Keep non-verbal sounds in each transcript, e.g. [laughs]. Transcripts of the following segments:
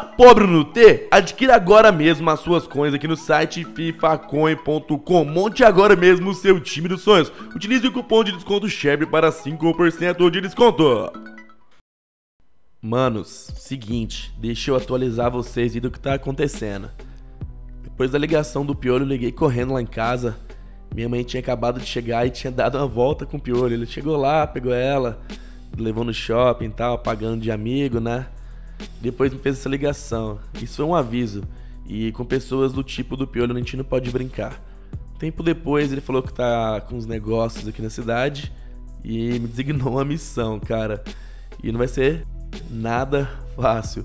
Pobre no T? Adquira agora mesmo as suas coins aqui no site fifacoin.com. Monte agora mesmo o seu time dos sonhos. Utilize o cupom de desconto SHEB para 5% de desconto. Manos, seguinte, deixa eu atualizar vocês e do que tá acontecendo. Depois da ligação do Piolho, eu liguei correndo lá em casa. Minha mãe tinha acabado de chegar e tinha dado uma volta com o Piolho. Ele chegou lá, pegou ela, levou no shopping e tal, pagando de amigo, né? Depois me fez essa ligação. Isso foi um aviso. E com pessoas do tipo do Piolho a gente não pode brincar. Tempo depois ele falou que tá com uns negócios aqui na cidade e me designou uma missão, cara. E não vai ser nada fácil.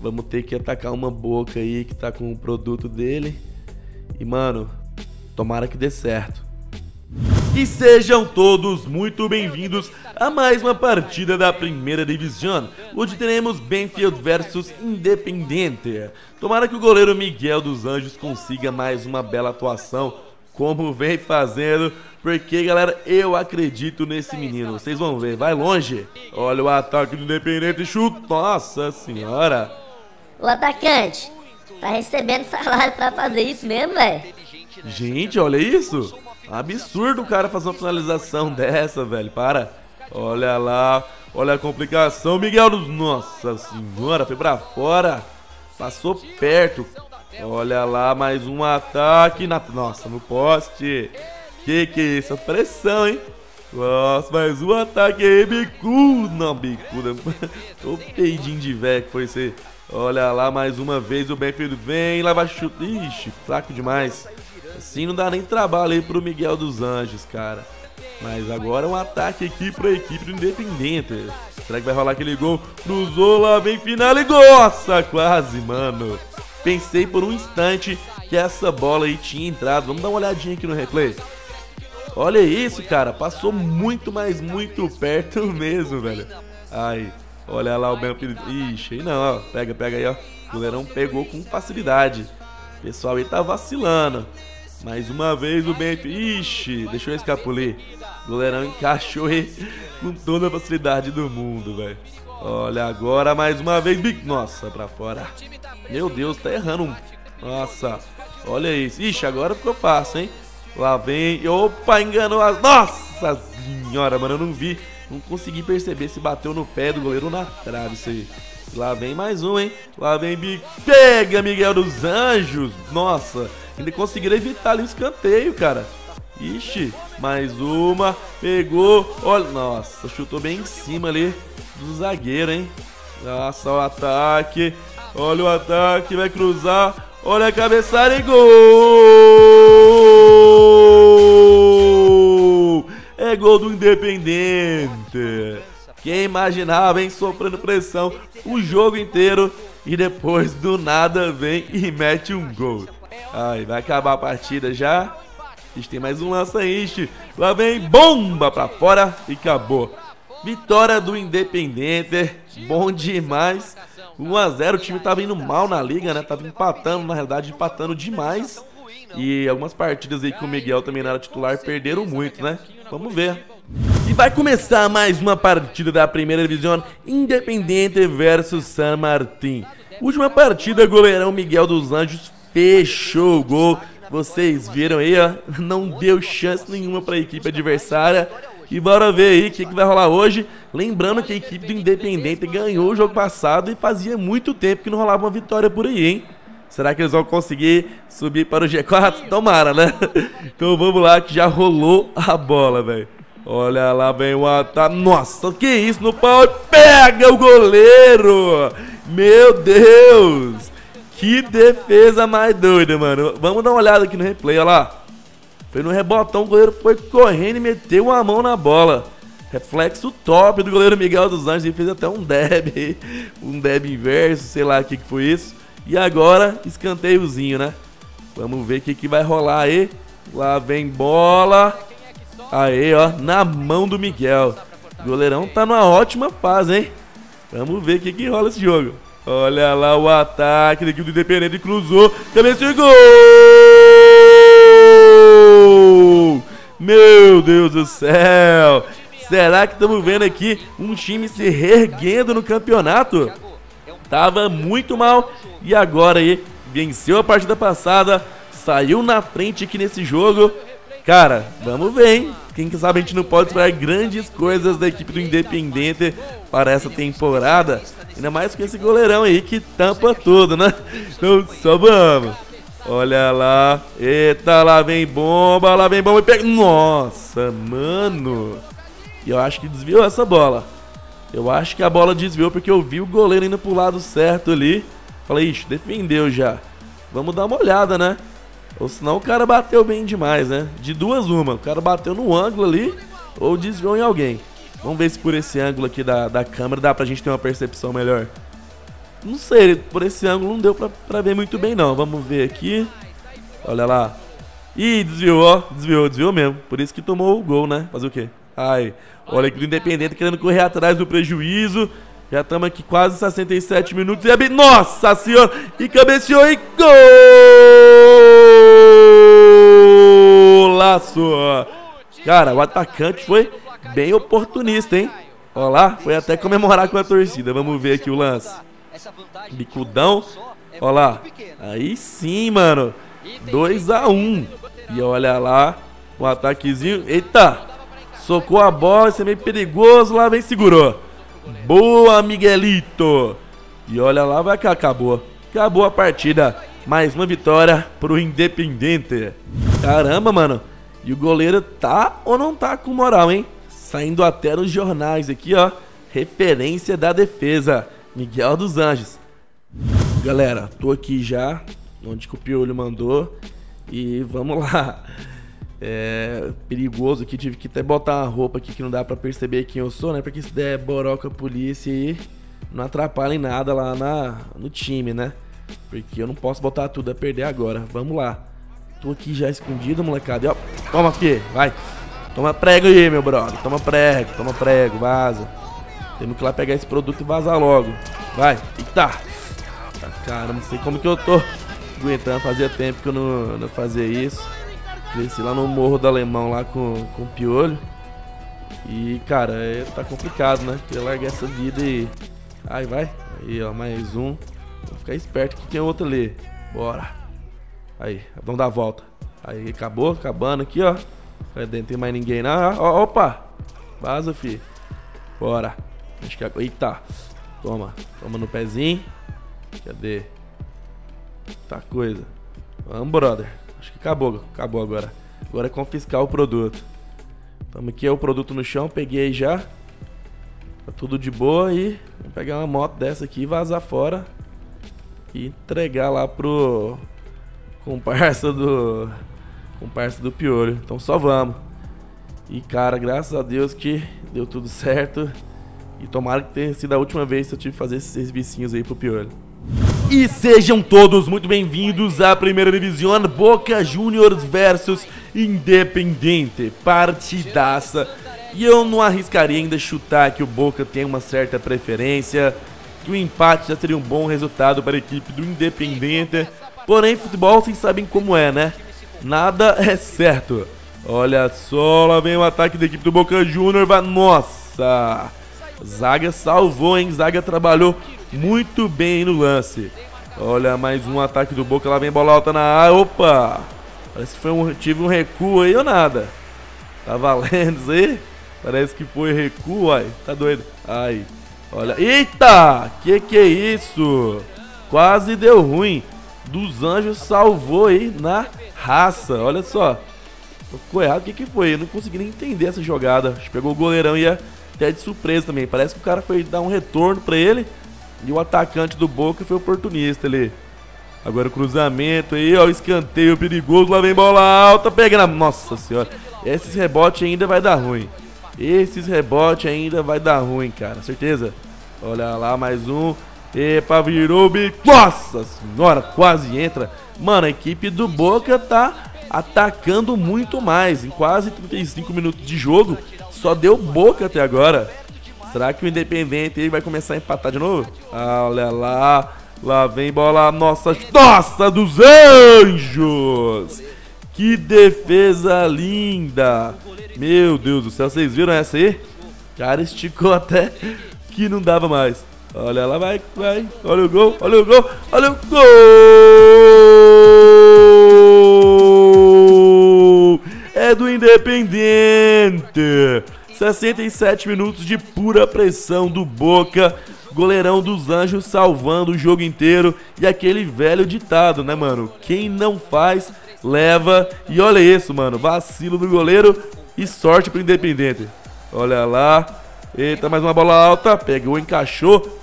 Vamos ter que atacar uma boca aí que tá com o produto dele. E mano, tomara que dê certo. E sejam todos muito bem-vindos a mais uma partida da primeira divisão. Hoje teremos Benfield versus Independente. Tomara que o goleiro Miguel dos Anjos consiga mais uma bela atuação, como vem fazendo, porque galera, eu acredito nesse menino. Vocês vão ver, vai longe. Olha o ataque do Independente, chuta. Nossa senhora. O atacante, tá recebendo salário pra fazer isso mesmo, velho? Gente, olha isso. Absurdo o cara fazer uma finalização dessa, velho. Para. Olha lá. Olha a complicação. Miguel dos. Nossa senhora. Foi pra fora. Passou perto. Olha lá. Mais um ataque. Na... Nossa, no poste. Que que é isso? Pressão, hein? Nossa, mais um ataque aí. Bicuda. Não, bicuda. [laughs] o peidinho de velho que foi esse. Olha lá. Mais uma vez o Benfield vem. Leva chute. Ixi, fraco demais. Assim não dá nem trabalho aí pro Miguel dos Anjos, cara. Mas agora é um ataque aqui pra equipe do Independente. Será que vai rolar aquele gol? Cruzou lá, vem final e nossa, quase, mano. Pensei por um instante que essa bola aí tinha entrado. Vamos dar uma olhadinha aqui no replay. Olha isso, cara. Passou muito, mas muito perto [laughs] mesmo, velho. Ai, olha lá o Benfield. Ixi, aí não, ó. Pega, pega aí, ó. O goleirão pegou com facilidade. O pessoal aí tá vacilando. Mais uma vez o Benfica. Ixi, deixou escapulir. O goleirão encaixou aí com toda a facilidade do mundo, velho. Olha agora mais uma vez. Nossa, pra fora. Meu Deus, tá errando um. Nossa, olha isso. Ixi, agora ficou fácil, hein? Lá vem. Opa, enganou as. Nossa senhora, mano, eu não vi. Não consegui perceber se bateu no pé do goleiro ou na trave isso aí. Lá vem mais um, hein? Lá vem Pega, Miguel dos Anjos. Nossa, ainda conseguiram evitar ali o escanteio, cara. Ixi, mais uma. Pegou. Olha, nossa, chutou bem em cima ali do zagueiro, hein? Nossa, o ataque. Olha o ataque, vai cruzar. Olha a cabeçada e gol! É gol do Independente. Quem imaginava, hein? Sofrendo pressão o jogo inteiro e depois do nada vem e mete um gol. Ai, vai acabar a partida já. A gente tem mais um lança aí, Lá vem bomba pra fora e acabou. Vitória do Independente, bom demais. 1x0, o time tava indo mal na liga, né? Tava empatando, na realidade, empatando demais. E algumas partidas aí que o Miguel também não era titular perderam muito, né? Vamos ver. E vai começar mais uma partida da primeira divisão Independente versus San Martín. Última partida, goleirão Miguel dos Anjos fechou o gol. Vocês viram aí, ó, não deu chance nenhuma para a equipe adversária. E bora ver aí o que, que vai rolar hoje. Lembrando que a equipe do Independente ganhou o jogo passado e fazia muito tempo que não rolava uma vitória por aí, hein? Será que eles vão conseguir subir para o G4? Tomara, né? [laughs] Então vamos lá que já rolou a bola, velho. Olha lá, vem o ataque. Nossa, que isso no pau. Pega o goleiro. Meu Deus. Que defesa mais doida, mano. Vamos dar uma olhada aqui no replay, olha lá. Foi no rebotão, o goleiro foi correndo e meteu a mão na bola. Reflexo top do goleiro Miguel dos Anjos. Ele fez até um deb, [laughs] um deb inverso, sei lá o que, que foi isso. E agora, escanteiozinho, né? Vamos ver o que, que vai rolar aí. Lá vem bola. Aí, ó, na mão do Miguel. O goleirão tá numa ótima fase, hein? Vamos ver o que, que rola esse jogo. Olha lá o ataque da equipe do Independente cruzou. E gol! Meu Deus do céu! Será que estamos vendo aqui um time se reerguendo no campeonato? tava muito mal e agora aí venceu a partida passada, saiu na frente aqui nesse jogo. Cara, vamos ver, hein? Quem sabe a gente não pode esperar grandes coisas da equipe do Independente para essa temporada. Ainda mais com esse goleirão aí que tampa tudo, né? Então só vamos. Olha lá. Eita, lá vem bomba, lá vem bomba e pega. Nossa, mano. E eu acho que desviou essa bola. Eu acho que a bola desviou porque eu vi o goleiro indo pro lado certo ali. Falei, ixi, defendeu já. Vamos dar uma olhada, né? Ou senão o cara bateu bem demais, né? De duas uma. O cara bateu no ângulo ali ou desviou em alguém. Vamos ver se por esse ângulo aqui da, da câmera dá pra gente ter uma percepção melhor. Não sei, por esse ângulo não deu pra, pra ver muito bem não. Vamos ver aqui. Olha lá. Ih, desviou, ó. Desviou, desviou mesmo. Por isso que tomou o gol, né? Fazer o quê? Ai, olha aqui o Independente querendo correr atrás do prejuízo. Já estamos aqui quase 67 minutos e abre... Nossa senhora! E cabeceou e golaço! Cara, o atacante foi bem oportunista, hein? Olha lá, foi até comemorar com a torcida. Vamos ver aqui o lance. Bicudão. Olha lá. Aí sim, mano. 2 a 1 um. E olha lá, o ataquezinho. Eita! Socou a bola, isso é meio perigoso. Lá vem, segurou. Boa, Miguelito. E olha lá, vai que acabou. Acabou a partida. Mais uma vitória pro Independente. Caramba, mano. E o goleiro tá ou não tá com moral, hein? Saindo até nos jornais aqui, ó. Referência da defesa. Miguel dos Anjos. Galera, tô aqui já. Onde que o Piolho mandou. E vamos lá. [laughs] É perigoso aqui, tive que até botar uma roupa aqui que não dá pra perceber quem eu sou, né? Porque se der boroca polícia aí, não atrapalha em nada lá na, no time, né? Porque eu não posso botar tudo a perder agora. Vamos lá. Tô aqui já escondido, molecada. E, ó, toma aqui, vai. Toma prego aí, meu brother. Toma prego, toma prego, vaza. Temos que ir lá pegar esse produto e vazar logo. Vai. Eita. Cara, não sei como que eu tô aguentando. Fazia tempo que eu não, não fazia isso. Cresci lá no Morro do Alemão, lá com, com o Piolho. E, cara, é, tá complicado, né? Queria largar essa vida e... Ai, vai. Aí, ó, mais um. Vamos ficar esperto que tem outro ali. Bora. Aí, vamos dar a volta. Aí, acabou, acabando aqui, ó. Cadê? Não tem mais ninguém, não. Ó, opa! Vaza, fi. Bora. Acho que... Eita. Toma. Toma no pezinho. Cadê? Tá coisa. Vamos, brother. Acho que acabou, acabou agora. Agora é confiscar o produto. Tamo aqui, é o produto no chão, peguei já. Tá tudo de boa e vou pegar uma moto dessa aqui, vazar fora e entregar lá pro comparsa do comparsa do Piolho. Então só vamos. E cara, graças a Deus que deu tudo certo. E tomara que tenha sido a última vez que eu tive que fazer esses servicinhos aí pro Piolho. E sejam todos muito bem-vindos à primeira divisão Boca Juniors versus Independente, partidaça. E eu não arriscaria ainda chutar que o Boca tem uma certa preferência, que o empate já seria um bom resultado para a equipe do Independente. Porém, futebol vocês sabem como é, né? Nada [laughs] é certo. Olha só, lá vem o ataque da equipe do Boca Juniors. Nossa! Zaga salvou, hein? Zaga trabalhou muito bem no lance. Olha, mais um ataque do Boca. Lá vem bola alta na área. Opa! Parece que foi um, tive um recuo aí ou nada. Tá valendo isso aí? Parece que foi recuo, ai. Tá doido. Ai. Olha. Eita! Que que é isso? Quase deu ruim. Dos Anjos salvou aí na raça. Olha só. Ficou errado. O que que foi? Eu não consegui nem entender essa jogada. Pegou o goleirão e ia até de surpresa também. Parece que o cara foi dar um retorno pra ele. E o atacante do Boca foi oportunista ali. Agora o cruzamento aí, ó, escanteio perigoso, lá vem bola alta, pegando. Nossa senhora, esses rebotes ainda vai dar ruim. Esses rebotes ainda vai dar ruim, cara, certeza. Olha lá, mais um. Epa, virou bico. Nossa senhora, quase entra. Mano, a equipe do Boca tá atacando muito mais. Em quase 35 minutos de jogo, só deu Boca até agora. Será que o Independente vai começar a empatar de novo? Ah, olha lá. Lá vem bola nossa. Nossa, dos anjos! Que defesa linda! Meu Deus do céu, vocês viram essa aí? Cara esticou até que não dava mais. Olha lá, vai, vai. Olha o gol, olha o gol, olha o gol! É do Independente. 67 minutos de pura pressão do Boca. Goleirão dos Anjos salvando o jogo inteiro. E aquele velho ditado, né, mano? Quem não faz, leva. E olha isso, mano. Vacilo do goleiro e sorte pro Independente. Olha lá. Eita, mais uma bola alta. Pegou, encaixou.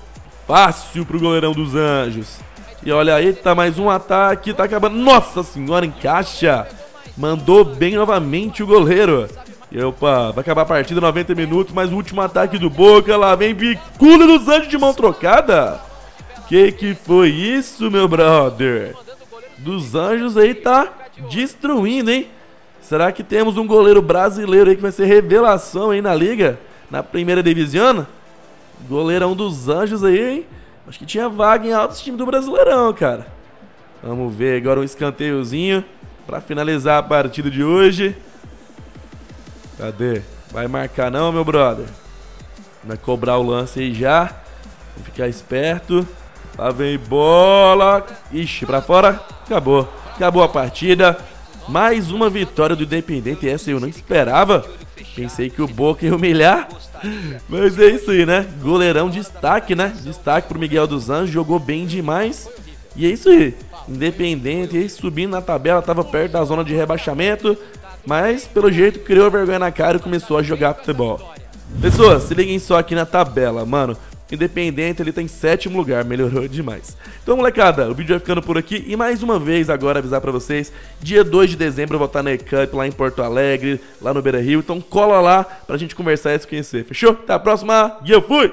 Fácil pro goleirão dos Anjos. E olha aí, tá mais um ataque. Tá acabando. Nossa senhora, encaixa. Mandou bem novamente o goleiro. E opa, vai acabar a partida 90 minutos, mas o último ataque do Boca, lá vem bicuda dos Anjos de mão trocada. Que que foi isso, meu brother? Dos Anjos aí tá destruindo, hein? Será que temos um goleiro brasileiro aí que vai ser revelação aí na liga? Na primeira divisão? Goleirão dos Anjos aí, hein? Acho que tinha vaga em altos times do Brasileirão, cara. Vamos ver agora um escanteiozinho para finalizar a partida de hoje. Cadê? Vai marcar não, meu brother? Vai cobrar o lance aí já. Vou ficar esperto. Lá vem bola. Ixi, pra fora. Acabou. Acabou a partida. Mais uma vitória do Independente. Essa eu não esperava. Pensei que o Boca ia humilhar. Mas é isso aí, né? Goleirão destaque, né? Destaque pro Miguel dos Anjos. Jogou bem demais. E é isso aí. Independente subindo na tabela. Tava perto da zona de rebaixamento. Mas, pelo jeito, criou vergonha na cara e começou a jogar futebol. Pessoas, se liguem só aqui na tabela, mano. Independente, ele tá em sétimo lugar, melhorou demais. Então, molecada, o vídeo vai ficando por aqui. E mais uma vez, agora, avisar pra vocês, dia 2 de dezembro eu vou estar na E-Cup, lá em Porto Alegre, lá no Beira Rio. Então, cola lá pra gente conversar e se conhecer, fechou? Até a próxima, e eu fui!